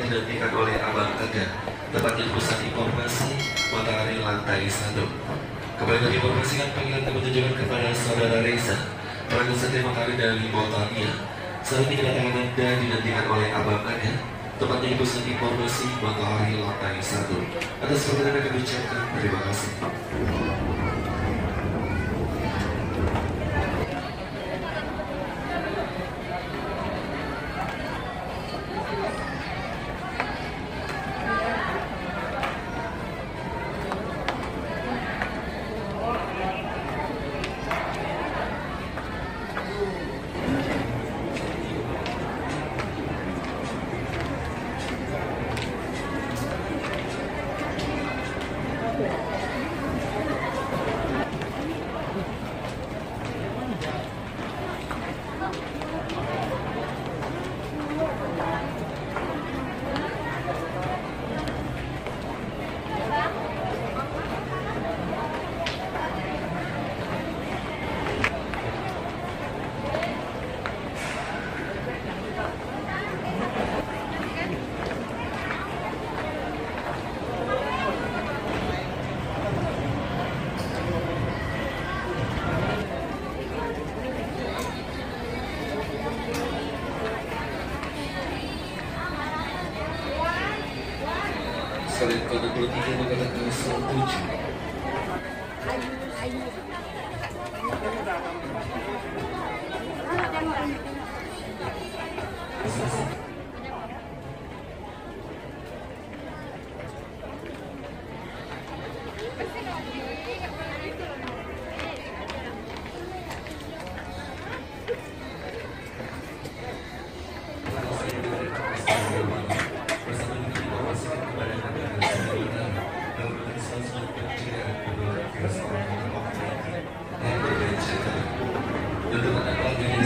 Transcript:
dinantikan oleh Abang Aga, di pusat informasi Matahari Lantai 1. Kembali kami informasikan panggilan kami tujukan kepada Saudara Reza, pelanggan setia Matahari dari Montania. Saat ini kedatangan Anda dinantikan oleh Abang Aga, tepatnya di pusat informasi Matahari Lantai 1. Atas perhatian kami ucapkan terima kasih. されたところ、非常に私の質問、プーチンが。